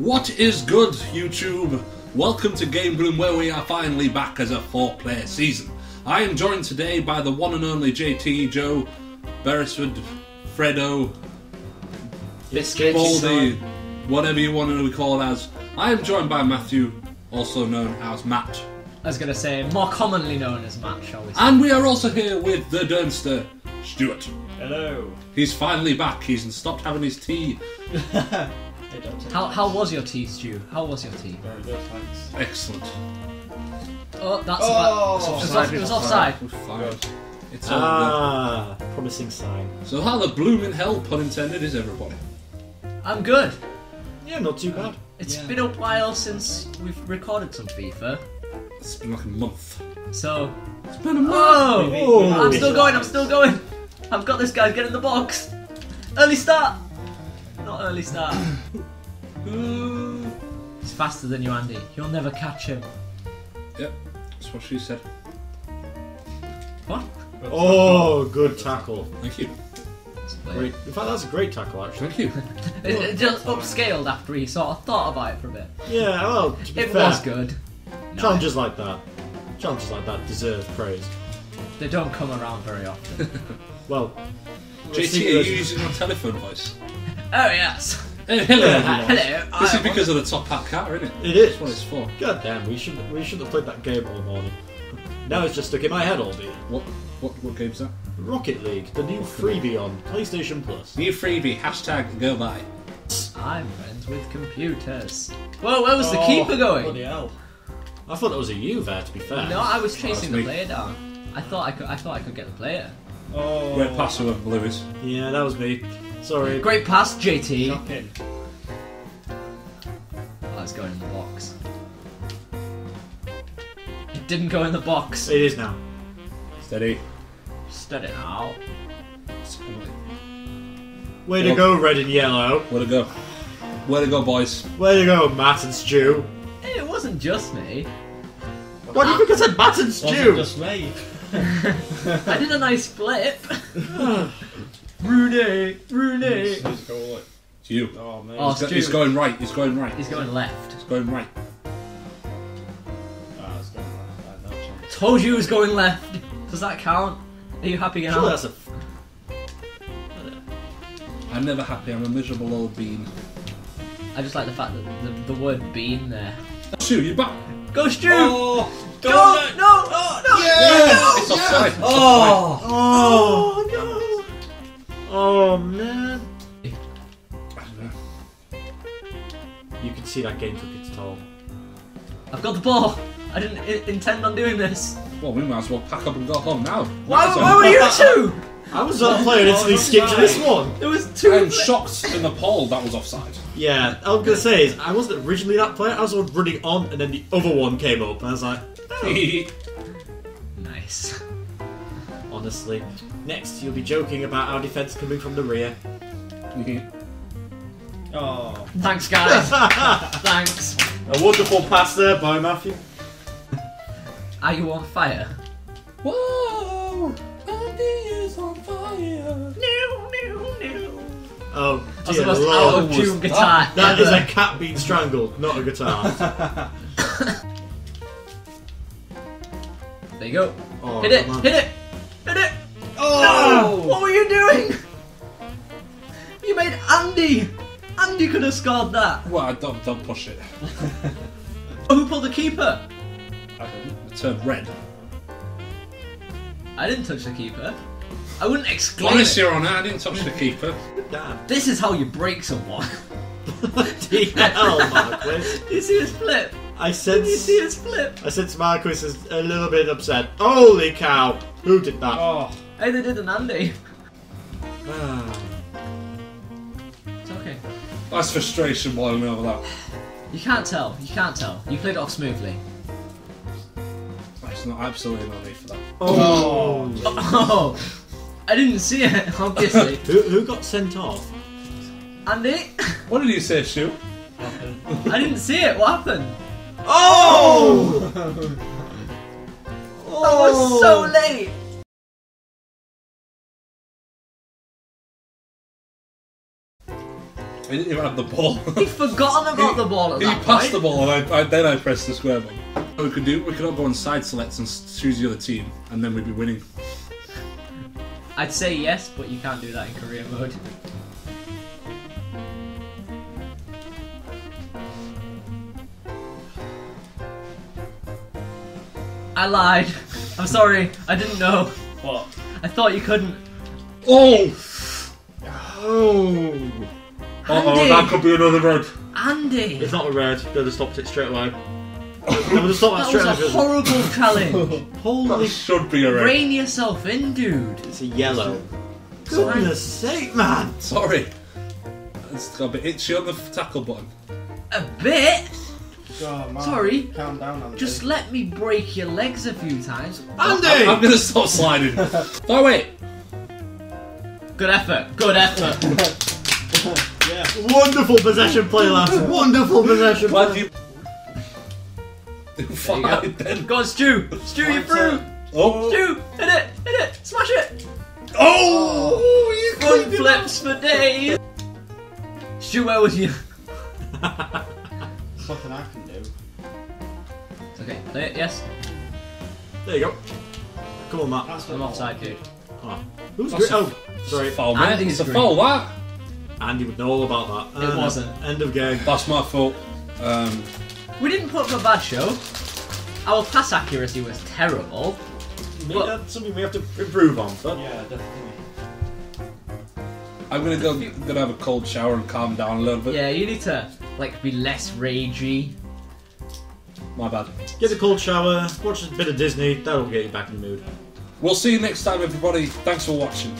What is good, YouTube? Welcome to GameBloom, where we are finally back as a four-player season. I am joined today by the one and only JT, Joe, Beresford, Fredo, Biscuits. Baldy, whatever you want to call it as. I am joined by Matthew, also known as Matt. I was gonna say more commonly known as Matt, shall we say? And we are also here with the Dunster, Stuart. Hello. He's finally back. He's stopped having his tea. Hey, don't How, how was your tea, Stew? How was your tea? Very good, thanks. Excellent. Oh, that's Oh! about, it was, Offside, off, it was offside. We're fine. It's all good. Ah, promising sign. So how the blooming hell, pun intended, is everybody? I'm good. Yeah, not too bad. It's Yeah. been a while since we've recorded some FIFA, It's been like a month. so. It's been a month. Oh! Oh. I'm still going, I'm still going! I've got this guy, get in the box! Early start! Not early start. He's faster than you, Andy. You'll never catch him. Yep, that's what she said. What? Oh, good tackle. Thank you. Great. In fact, that's a great tackle, actually. Thank you. It, it just upscaled after he sort of thought about it for a bit. Yeah, well, to be It fair, was good. No, challenges like that, challenges like that deserve praise. they don't come around very often. Well, let's JT, see are you using your telephone voice? Oh, yes. Hey, hello. Hello. This I is because of the top hat car, isn't it? It is. That's what it's for. God damn, we should we should have played that game all morning. Now it's just stuck in my head all day. What what what game's that? Rocket League, the new freebie on PlayStation Plus. New freebie, hashtag go buy. I'm friends with computers. Whoa, where was the Oh, keeper Bloody going? hell. I thought that was a you there, to be fair. No, I was that's chasing the me. player down. I thought I could. I thought I could get the player. Oh. Great pass whoever blue is. Yeah, that was me. Sorry. Great pass, JT. Shocking. Oh, it's going in the box. It didn't go in the box. It is now. Steady. Steady now. Way to go, red and yellow. Where to go? Where to go, boys? Way to go, Matt and Stew. Hey, it wasn't just me. What do you think I said, Matt and Wasn't just me. I did a nice flip. Rooney, Rooney. Who's goal it? It's you. Oh, man. Oh, He's, go- he's going right. He's going right. He's going left. He's going right. Ah, it's going right. No. Told you he was going left. Does that count? Are you happy Surely now? that's a. I'm never happy. I'm a miserable old bean. I just like the fact that the, the word bean there. Stu, you back? Go Stu! Oh! Go! Go! on, No! No! No! Yeah! It's offside. It's offside. Oh! Oh, no! Oh man! I don't know. You can see that game took its toll. I've got the ball. I didn't I- intend on doing this. Well, we might as well pack up and go home now. Why, That's why were you two? I was on playing until he Oh, skipped to this one. There was two. I'm shocked and appalled that was offside. Yeah, I was gonna say is I wasn't originally that player. I was the one running on, and then the other one came up, and I was like, oh. Nice. honestly. Next, you'll be joking about our defense coming from the rear. Mm-hmm. Oh. Thanks, guys. Thanks. A wonderful pass there by Matthew. Are you on fire? Whoa! Andy is on fire. Oh, That's dear the most lord. out of tune guitar. That is a cat being strangled, not a guitar. There you go. Oh, Hit it! come on. Hit it! Have scored that. Well, don't, don't push it. Oh, who pulled the keeper? I didn't. It turned red. I didn't touch the keeper. I wouldn't exclaim. Honest, it. Your Honour, I didn't touch the keeper. Damn. This is how you break someone. Bloody hell, Marquis. you see his flip? I said. You see his flip? I sense Marquis is a little bit upset. Holy cow! Who did that? Oh. Hey, they did an Andy. Ah. It's okay. That's frustration boiling over that. You can't tell. You can't tell. You played it off smoothly. It's not absolutely no need for that. Oh. Oh, I didn't see it. Obviously, Who, who got sent off? Andy. What did you say, Stu? I didn't see it. What happened? Oh! That was so oh. late. He didn't even have the ball. He'd forgotten about the ball at he that passed point. the ball, and I, I, then I pressed the square button. What we could do, we could all go on side selects and choose the other team, and then we'd be winning. I'd say yes, but you can't do that in career mode. I lied. I'm sorry. I didn't know. What? I thought you couldn't. Oh! Oh. Uh-oh, that could be another red. Andy! It's not a red. They'd have stopped it straight away. They would have stopped that That was a away. horrible challenge. That should be a red. Rein yourself in, dude. It's a yellow. Goodness sake, man! Sorry. It's got a bit itchy on the tackle button. A bit? Oh, man. Sorry. Calm down, Andy. Just let me break your legs a few times. Andy! I'm, I'm gonna stop sliding. oh wait. Good effort. Good effort. Yeah. Wonderful possession play, lads. Wonderful possession Why play. do you... There you Fine go. then. Go on, Stu. Stu, you're through. Oh. Stu, hit it. Hit it. Smash it. Oh! You Front cleaned it flips for days. Stu, where was you? There's nothing I can do. Okay, play it. Yes. There you go. Come on, Matt. Ah. That's I'm offside, dude. Oh. Who's That's green? a- Oh, sorry. Foul, mate. Andy's It's a foul, that. Andy would know all about that. It Uh, wasn't. End of game. That's my fault. Um, We didn't put up a bad show. Our pass accuracy was terrible. Maybe that's something we have to improve on. But Yeah, definitely. I'm gonna go. Gonna have a cold shower and calm down a little bit. Yeah, you need to like be less ragey. My bad. get a cold shower, watch a bit of Disney. That'll get you back in the mood. We'll see you next time, everybody. Thanks for watching.